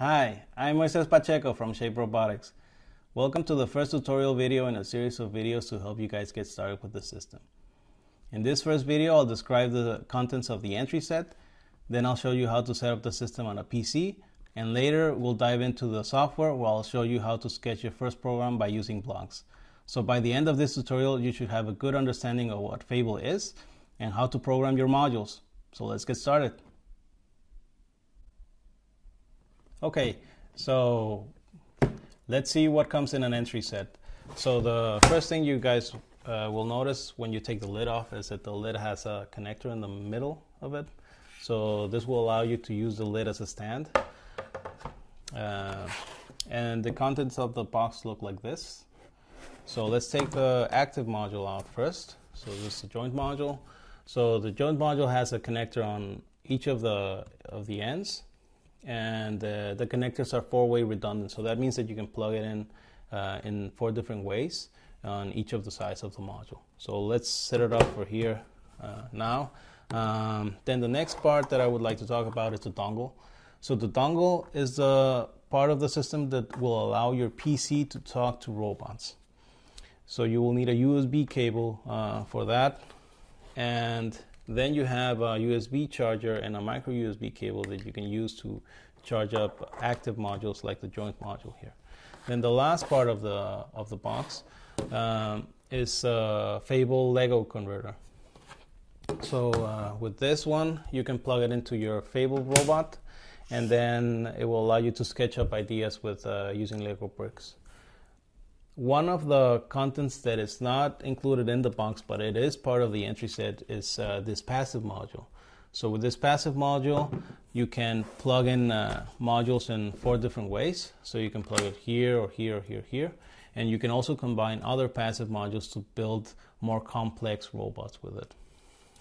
Hi, I'm Moises Pacheco from Shape Robotics. Welcome to the first tutorial video in a series of videos to help you guys get started with the system. In this first video, I'll describe the contents of the entry set, then I'll show you how to set up the system on a PC, and later we'll dive into the software where I'll show you how to sketch your first program by using blocks. So by the end of this tutorial, you should have a good understanding of what Fable is and how to program your modules. So let's get started. Okay, so let's see what comes in an entry set. So the first thing you guys uh, will notice when you take the lid off is that the lid has a connector in the middle of it. So this will allow you to use the lid as a stand. Uh, and the contents of the box look like this. So let's take the active module out first. So this is the joint module. So the joint module has a connector on each of the of the ends and uh, the connectors are four-way redundant. So that means that you can plug it in uh, in four different ways on each of the sides of the module. So let's set it up for here uh, now. Um, then the next part that I would like to talk about is the dongle. So the dongle is the part of the system that will allow your PC to talk to robots. So you will need a USB cable uh, for that. And then you have a USB charger and a micro USB cable that you can use to charge up active modules like the joint module here. Then the last part of the of the box um, is a Fable Lego converter. So uh, with this one, you can plug it into your Fable robot, and then it will allow you to sketch up ideas with uh, using Lego bricks. One of the contents that is not included in the box, but it is part of the entry set, is uh, this passive module. So with this passive module, you can plug in uh, modules in four different ways. So you can plug it here or here or here, or here. And you can also combine other passive modules to build more complex robots with it.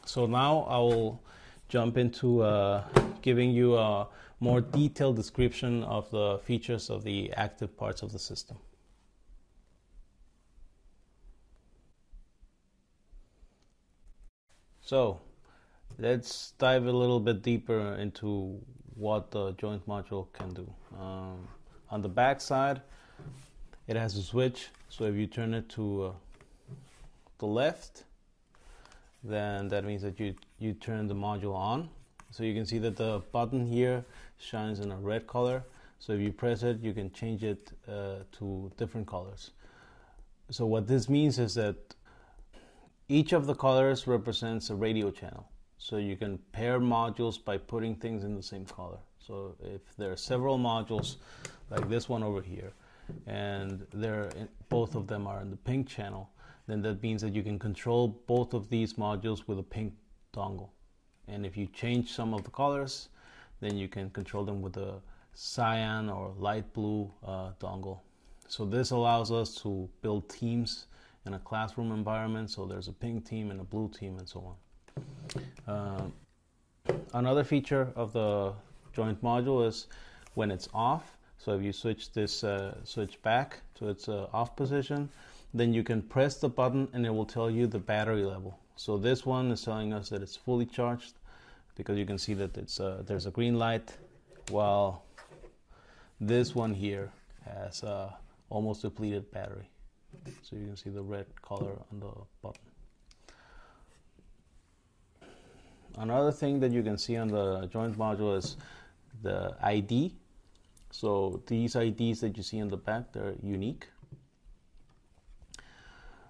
So now I will jump into uh, giving you a more detailed description of the features of the active parts of the system. So let's dive a little bit deeper into what the joint module can do. Um, on the back side, it has a switch. So if you turn it to uh, the left, then that means that you, you turn the module on. So you can see that the button here shines in a red color. So if you press it, you can change it uh, to different colors. So what this means is that each of the colors represents a radio channel. So you can pair modules by putting things in the same color. So if there are several modules, like this one over here, and they're both of them are in the pink channel, then that means that you can control both of these modules with a pink dongle. And if you change some of the colors, then you can control them with a cyan or light blue uh, dongle. So this allows us to build teams in a classroom environment. So there's a pink team and a blue team and so on. Uh, another feature of the joint module is when it's off. So if you switch this uh, switch back to its uh, off position, then you can press the button and it will tell you the battery level. So this one is telling us that it's fully charged because you can see that it's uh, there's a green light, while this one here has uh, almost depleted battery. So you can see the red color on the button. Another thing that you can see on the joint module is the ID. So these IDs that you see in the back, they're unique.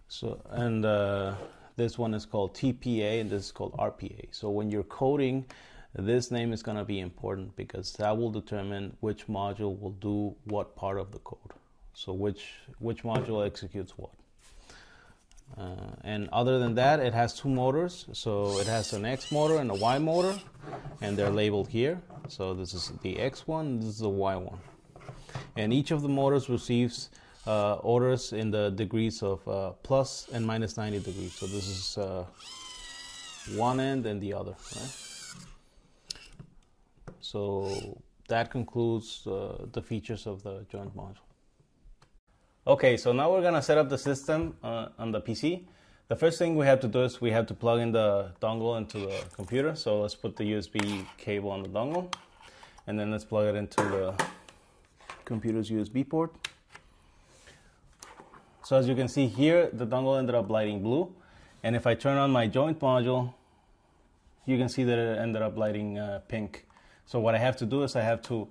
So and uh, this one is called TPA and this is called RPA. So when you're coding, this name is going to be important because that will determine which module will do what part of the code. So which which module executes what. Uh, and other than that, it has two motors. So it has an X motor and a Y motor, and they're labeled here. So this is the X one, this is the Y one. And each of the motors receives uh, orders in the degrees of uh, plus and minus 90 degrees. So this is uh, one end and the other. Right? So that concludes uh, the features of the joint module. Okay, so now we're gonna set up the system uh, on the PC. The first thing we have to do is we have to plug in the dongle into the computer. So let's put the USB cable on the dongle, and then let's plug it into the computer's USB port. So as you can see here, the dongle ended up lighting blue. And if I turn on my joint module, you can see that it ended up lighting uh, pink. So what I have to do is I have to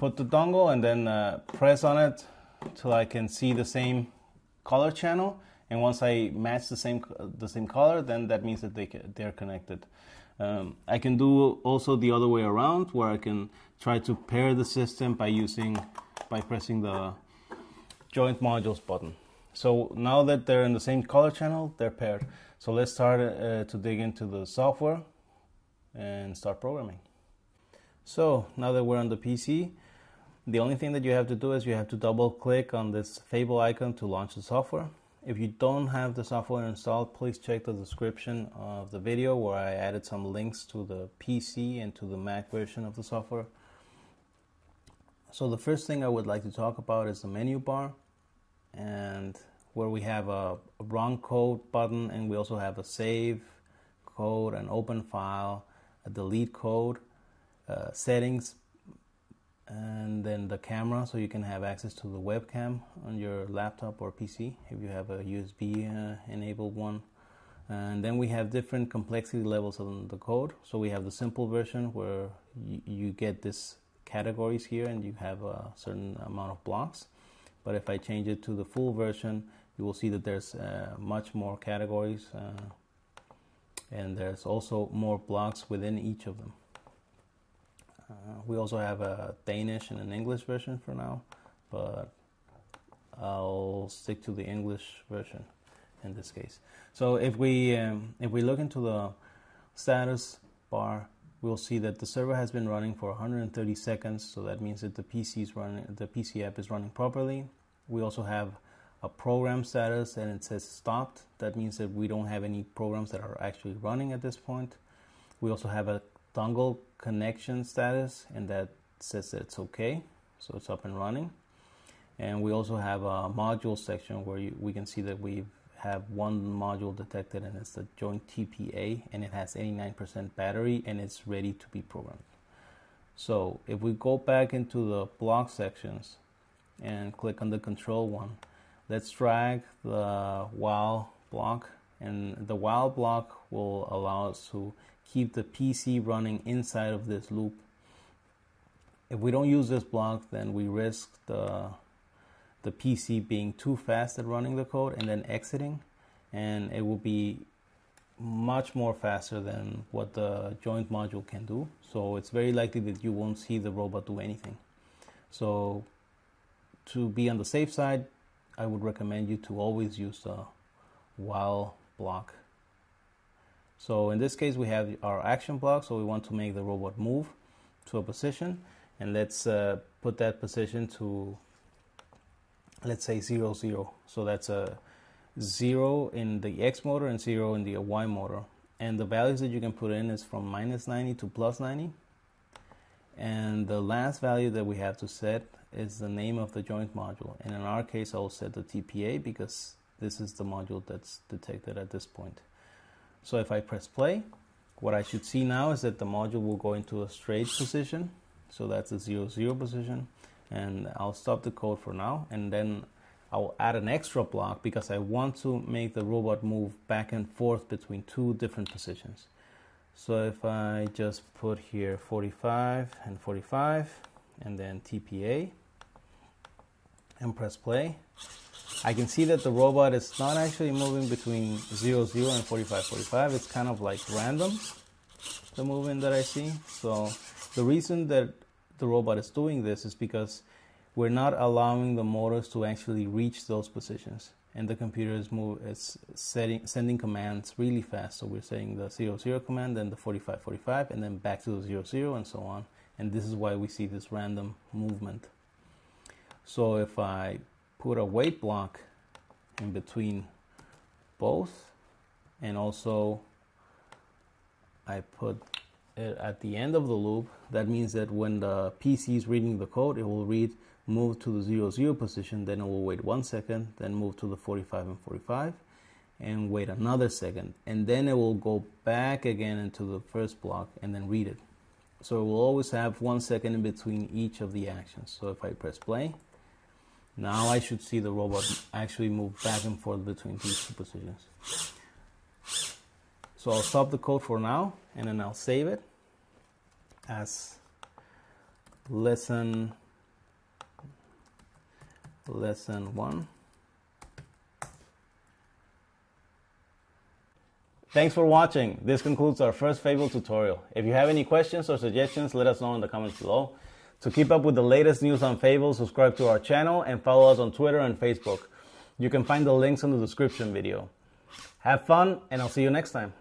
put the dongle and then uh, press on it till I can see the same color channel. And once I match the same the same color, then that means that they they're connected. Um, I can do also the other way around, where I can try to pair the system by using by pressing the joint modules button. So now that they're in the same color channel, they're paired. So let's start uh, to dig into the software and start programming. So now that we're on the PC, the only thing that you have to do is you have to double click on this Fable icon to launch the software. If you don't have the software installed, please check the description of the video where I added some links to the PC and to the Mac version of the software. So the first thing I would like to talk about is the menu bar and where we have a, run code button and we also have a save code, an open file, a delete code, uh, settings and then the camera so you can have access to the webcam on your laptop or PC if you have a USB uh, enabled one. And then we have different complexity levels on the code. So we have the simple version where you, you get this categories here and you have a certain amount of blocks. But if I change it to the full version, you will see that there's uh, much more categories uh, and there's also more blocks within each of them. Uh, we also have a Danish and an English version for now, but I'll stick to the English version in this case. So if we um, if we look into the status bar, we'll see that the server has been running for 130 seconds. So that means that the PC is running, the PC app is running properly. We also have a program status and it says stopped. That means that we don't have any programs that are actually running at this point. We also have a dongle connection status and that says that it's okay so it's up and running. And we also have a module section where you, we can see that we have one module detected and it's the joint TPA and it has 89% battery and it's ready to be programmed. So if we go back into the block sections and click on the control one let's drag the while block and the while block will allow us to keep the PC running inside of this loop. If we don't use this block, then we risk the, the PC being too fast at running the code and then exiting, and it will be much more faster than what the joint module can do. So it's very likely that you won't see the robot do anything. So to be on the safe side, I would recommend you to always use the while block so in this case, we have our action block. So we want to make the robot move to a position. And let's uh, put that position to, let's say, 0, 0. So that's a 0 in the X motor and 0 in the Y motor. And the values that you can put in is from minus 90 to plus 90. And the last value that we have to set is the name of the joint module. And in our case, I'll set the TPA because this is the module that's detected at this point. So if I press play, what I should see now is that the module will go into a straight position. So that's a 0, 0 position. And I'll stop the code for now. And then I'll add an extra block because I want to make the robot move back and forth between two different positions. So if I just put here 45 and 45 and then TPA and press play, I can see that the robot is not actually moving between 0, 0 and 45, 45. It's kind of like random, the movement that I see. So the reason that the robot is doing this is because we're not allowing the motors to actually reach those positions. And the computer is, move, is setting, sending commands really fast. So we're saying the 0, 0 command, then the 45, 45, and then back to the 0, 0, and so on. And this is why we see this random movement. So if I put a wait block in between both and also I put it at the end of the loop. That means that when the PC is reading the code it will read move to the 0 0 position then it will wait one second then move to the 45 and 45 and wait another second. And then it will go back again into the first block and then read it. So it will always have one second in between each of the actions. So if I press play, now I should see the robot actually move back and forth between these two positions. So I'll stop the code for now and then I'll save it as lesson lesson 1 Thanks for watching. This concludes our first Fable tutorial. If you have any questions or suggestions, let us know in the comments below. To keep up with the latest news on Fable, subscribe to our channel and follow us on Twitter and Facebook. You can find the links in the description video. Have fun, and I'll see you next time.